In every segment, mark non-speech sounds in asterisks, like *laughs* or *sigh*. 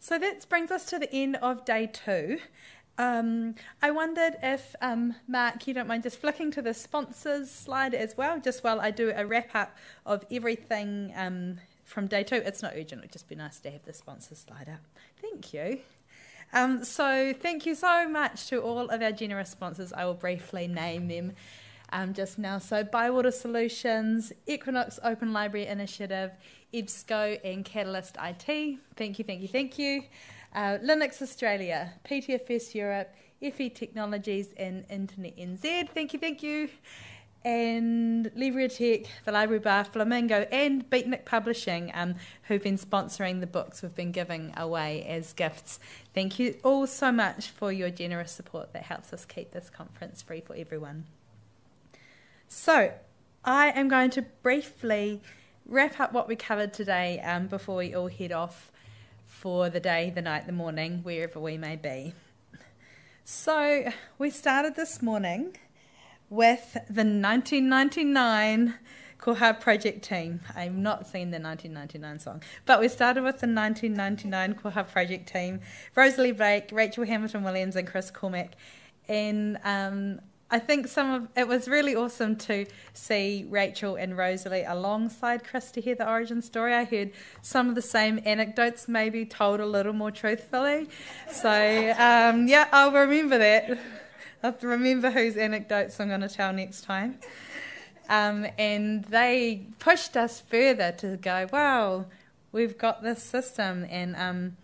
So that brings us to the end of day two. Um, I wondered if, um, Mark, you don't mind just flicking to the sponsors slide as well, just while I do a wrap up of everything um, from day two. It's not urgent, it'd just be nice to have the sponsors slide up. Thank you. Um, so, thank you so much to all of our generous sponsors. I will briefly name them um, just now. So, Bywater Solutions, Equinox Open Library Initiative, EBSCO, and Catalyst IT. Thank you, thank you, thank you. Uh, Linux Australia, PTFS Europe, FE Technologies, and Internet NZ. Thank you, thank you. And Libriotech, the Library Bar, Flamingo, and Beatnik Publishing, um, who've been sponsoring the books we've been giving away as gifts. Thank you all so much for your generous support that helps us keep this conference free for everyone. So, I am going to briefly wrap up what we covered today um, before we all head off for the day, the night, the morning, wherever we may be. So, we started this morning with the 1999 Koha project team. I've not seen the 1999 song, but we started with the 1999 Koha project team Rosalie Blake, Rachel Hamilton Williams, and Chris Cormack. And um, I think some of it was really awesome to see Rachel and Rosalie alongside Chris to hear the origin story. I heard some of the same anecdotes, maybe told a little more truthfully. So um, yeah, I'll remember that. I'll remember whose anecdotes I'm going to tell next time. Um, and they pushed us further to go, wow, we've got this system, and um,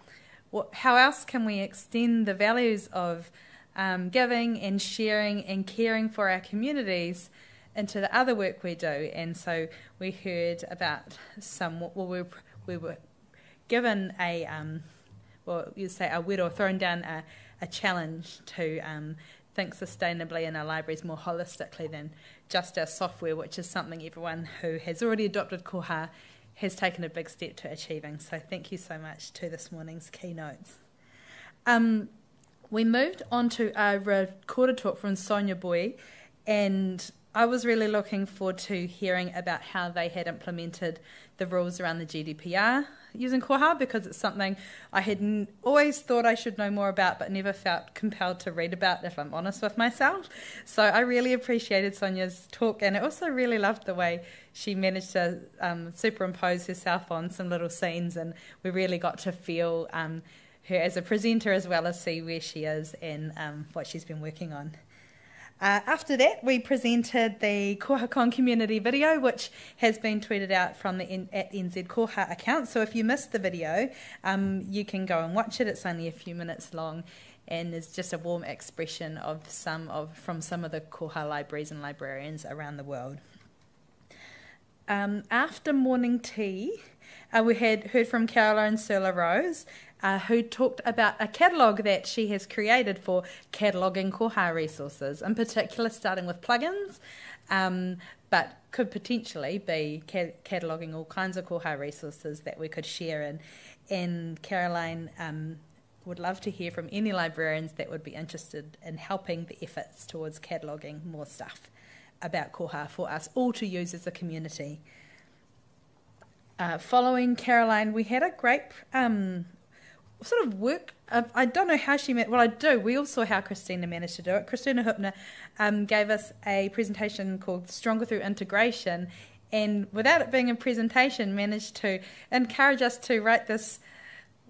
what, how else can we extend the values of um, giving and sharing and caring for our communities into the other work we do. And so we heard about some, well, we we were given a, um, well, you'd say a word or thrown down a, a challenge to um, think sustainably in our libraries more holistically than just our software, which is something everyone who has already adopted Koha has taken a big step to achieving. So thank you so much to this morning's keynotes. Um, we moved on to a recorded talk from Sonia Bouis, and I was really looking forward to hearing about how they had implemented the rules around the GDPR using Koha because it's something I had always thought I should know more about but never felt compelled to read about if I'm honest with myself. So I really appreciated Sonia's talk and I also really loved the way she managed to um, superimpose herself on some little scenes and we really got to feel um, her as a presenter as well as see where she is and um, what she's been working on. Uh, after that, we presented the KohaCon community video, which has been tweeted out from the N- at NZ Koha account. So if you missed the video, um, you can go and watch it. It's only a few minutes long, and is just a warm expression of some of from some of the Koha libraries and librarians around the world. Um, after morning tea, uh, we had heard from Caroline Cyr La Rose, uh, who talked about a catalogue that she has created for cataloguing Koha resources, in particular starting with plugins, um, but could potentially be ca- cataloguing all kinds of Koha resources that we could share. And, and Caroline um, would love to hear from any librarians that would be interested in helping the efforts towards cataloguing more stuff about Koha for us all to use as a community. Uh, following Caroline, we had a great um, sort of work. I don't know how she met. Well, I do. We all saw how Christina managed to do it. Christina Hübner um, gave us a presentation called "Stronger Through Integration," and without it being a presentation, managed to encourage us to write this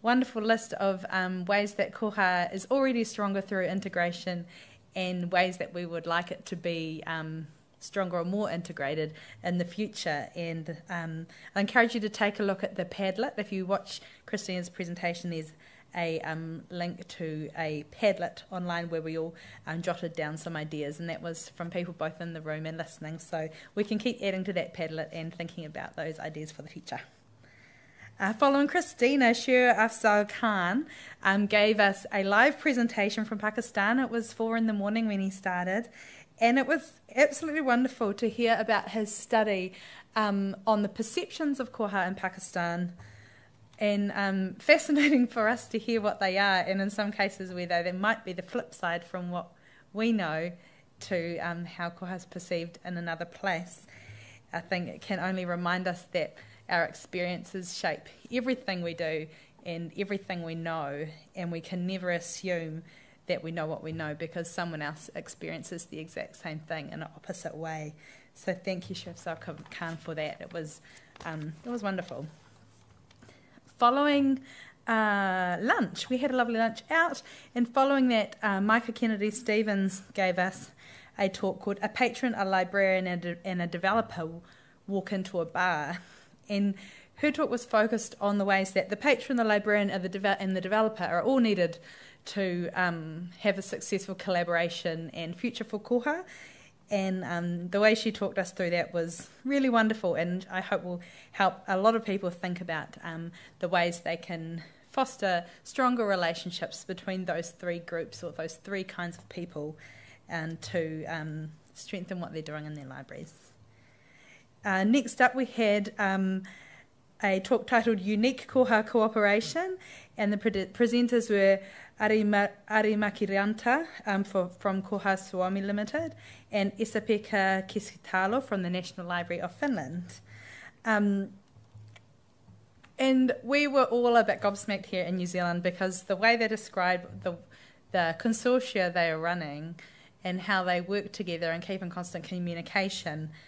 wonderful list of um, ways that Koha is already stronger through integration, and ways that we would like it to be. Um, stronger or more integrated in the future. And um, I encourage you to take a look at the Padlet. If you watch Christina's presentation, there's a um, link to a Padlet online where we all um, jotted down some ideas, and that was from people both in the room and listening. So we can keep adding to that Padlet and thinking about those ideas for the future. Uh, following Christina, Sher Afzal Khan um, gave us a live presentation from Pakistan. It was four in the morning when he started, and it was absolutely wonderful to hear about his study um, on the perceptions of Koha in Pakistan and um, *laughs* fascinating for us to hear what they are, and in some cases where they, they might be the flip side from what we know to um, how Koha is perceived in another place. I think it can only remind us that our experiences shape everything we do, and everything we know, and we can never assume that we know what we know because someone else experiences the exact same thing in an opposite way. So thank you, Sher Afzal Khan, for that. It was, um, it was wonderful. Following uh, lunch, we had a lovely lunch out, and following that, uh, Myka Kennedy Stephens gave us a talk called "A Patron, a Librarian, and a, and a Developer Walk into a Bar," and her talk was focused on the ways that the patron, the librarian, and the, de- and the developer are all needed to um, have a successful collaboration and future for Koha. And um, the way she talked us through that was really wonderful, and I hope will help a lot of people think about um, the ways they can foster stronger relationships between those three groups or those three kinds of people and to um, strengthen what they're doing in their libraries. Uh, next up, we had um, a talk titled Unique Koha Cooperation, and the pre- presenters were Arima, Arimakiranta um, from Koha Suomi Limited and Esa-Pekka Keskitalo from the National Library of Finland. Um, and we were all a bit gobsmacked here in New Zealand because the way they describe the, the consortia they are running and how they work together and keep in constant communication –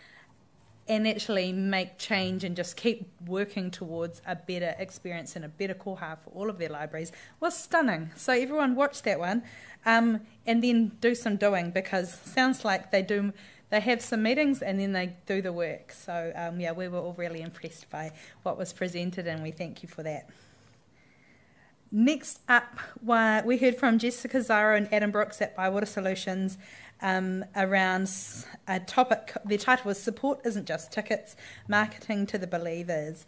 and actually make change and just keep working towards a better experience and a better koha for all of their libraries was stunning. So everyone watch that one um, and then do some doing because sounds like they do they have some meetings and then they do the work. So um, yeah, we were all really impressed by what was presented and we thank you for that. Next up, we heard from Jessica Zara and Adam Brooks at Bywater Solutions um, around a topic. The title was Support Isn't Just Tickets Marketing to the Believers.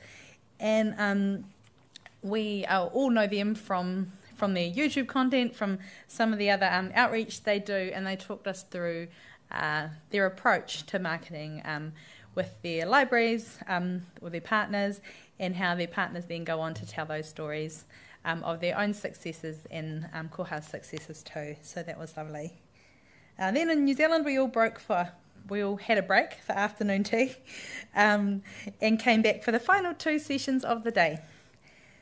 And um, we uh, all know them from, from their YouTube content, from some of the other um, outreach they do, and they talked us through uh, their approach to marketing um, with their libraries um, or their partners, and how their partners then go on to tell those stories. Um, of their own successes and um, Koha's successes too. So that was lovely. Uh, then in New Zealand, we all broke for, we all had a break for afternoon tea *laughs* um, and came back for the final two sessions of the day.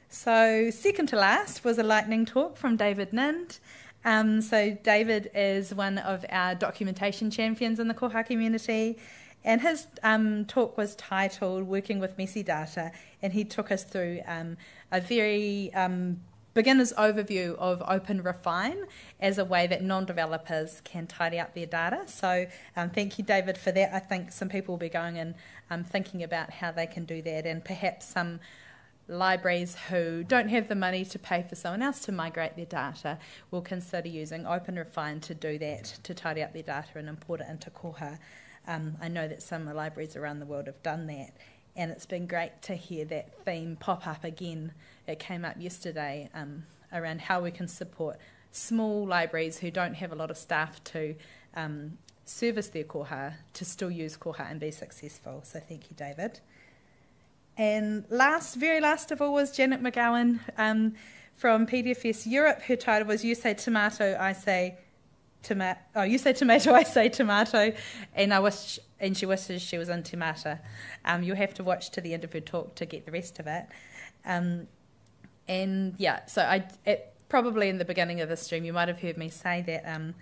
So, second to last was a lightning talk from David Nind. Um, so, David is one of our documentation champions in the Koha community, and his um, talk was titled Working with Messy Data, and he took us through um, a very um, beginner's overview of Open Refine as a way that non developers can tidy up their data. So, um, thank you, David, for that. I think some people will be going and um, thinking about how they can do that, and perhaps some libraries who don't have the money to pay for someone else to migrate their data will consider using Open Refine to do that, to tidy up their data and import it into Koha. Um, I know that some libraries around the world have done that, and it's been great to hear that theme pop up again it came up yesterday um, around how we can support small libraries who don't have a lot of staff to um, service their koha to still use koha and be successful. So thank you, David. And last, very last of all, was Janet McGowan um, from PTFS Europe. Her title was "You Say Tomato, I Say Tomato." Oh, you say tomato, *laughs* I say tomato, and I wish, and she wishes she was in tomato. Um, you'll have to watch to the end of her talk to get the rest of it. Um, and yeah, so I it, probably in the beginning of the stream you might have heard me say that um,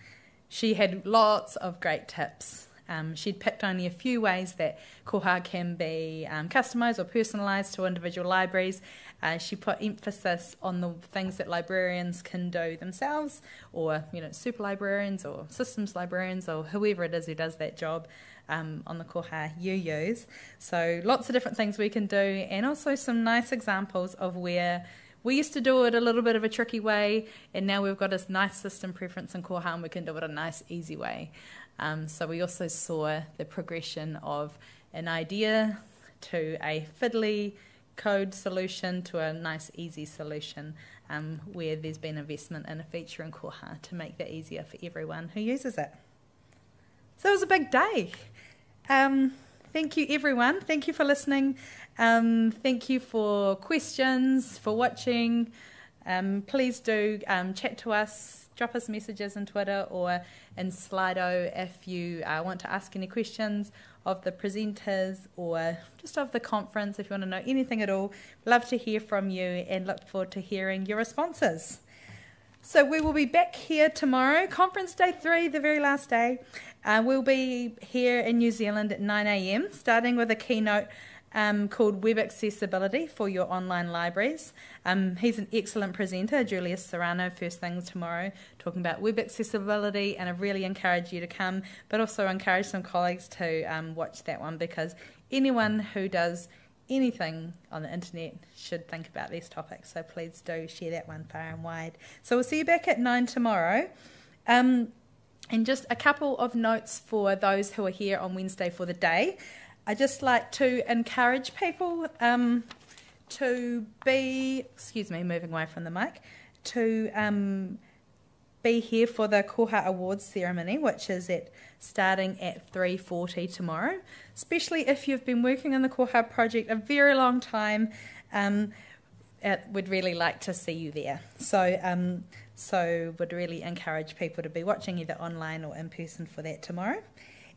she had lots of great tips. Um, she'd picked only a few ways that Koha can be um, customised or personalised to individual libraries. Uh, she put emphasis on the things that librarians can do themselves, or you know, super librarians or systems librarians or whoever it is who does that job. Um, on the Koha you use. So lots of different things we can do, and also some nice examples of where we used to do it a little bit of a tricky way, and now we've got this nice system preference in Koha, and we can do it a nice, easy way. Um, so we also saw the progression of an idea to a fiddly code solution to a nice, easy solution um, where there's been investment in a feature in Koha to make that easier for everyone who uses it. So it was a big day. Um, thank you, everyone. Thank you for listening. Um, thank you for questions, for watching. Um, please do um, chat to us, drop us messages on Twitter or in Slido if you uh, want to ask any questions of the presenters or just of the conference, if you want to know anything at all, love to hear from you and look forward to hearing your responses. So we will be back here tomorrow, conference day three, the very last day. Uh, we'll be here in New Zealand at 9 a.m., starting with a keynote um, called Web Accessibility for Your Online Libraries. Um, he's an excellent presenter, Julius Serrano, first things tomorrow, talking about web accessibility, and I really encourage you to come, but also encourage some colleagues to um, watch that one because anyone who does anything on the internet should think about these topics. So please do share that one far and wide. So we'll see you back at nine tomorrow. Um, and just a couple of notes for those who are here on Wednesday for the day. I just like to encourage people um, to be, excuse me, moving away from the mic, to um, be here for the Koha Awards ceremony, which is at starting at 3.40 tomorrow. Especially if you've been working on the Koha project a very long time, um, would really like to see you there. So, um, so would really encourage people to be watching either online or in person for that tomorrow.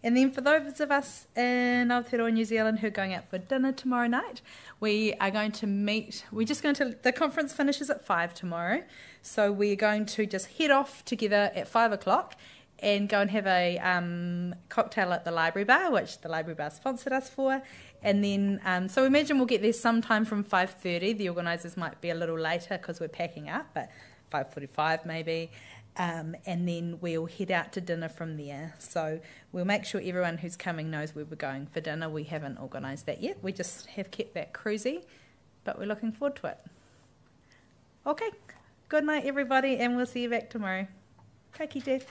And then for those of us in Aotearoa, New Zealand who are going out for dinner tomorrow night, we are going to meet. We're just going to, the conference finishes at 5 tomorrow. So we're going to just head off together at 5 o'clock and go and have a um, cocktail at the library bar, which the library bar sponsored us for. And then, um, so imagine we'll get there sometime from 5.30. The organisers might be a little later because we're packing up, but 5.45 maybe. Um, and then we'll head out to dinner from there. So we'll make sure everyone who's coming knows where we're going for dinner. We haven't organised that yet. We just have kept that cruisy, but we're looking forward to it. Okay, good night, everybody, and we'll see you back tomorrow. Ka kite.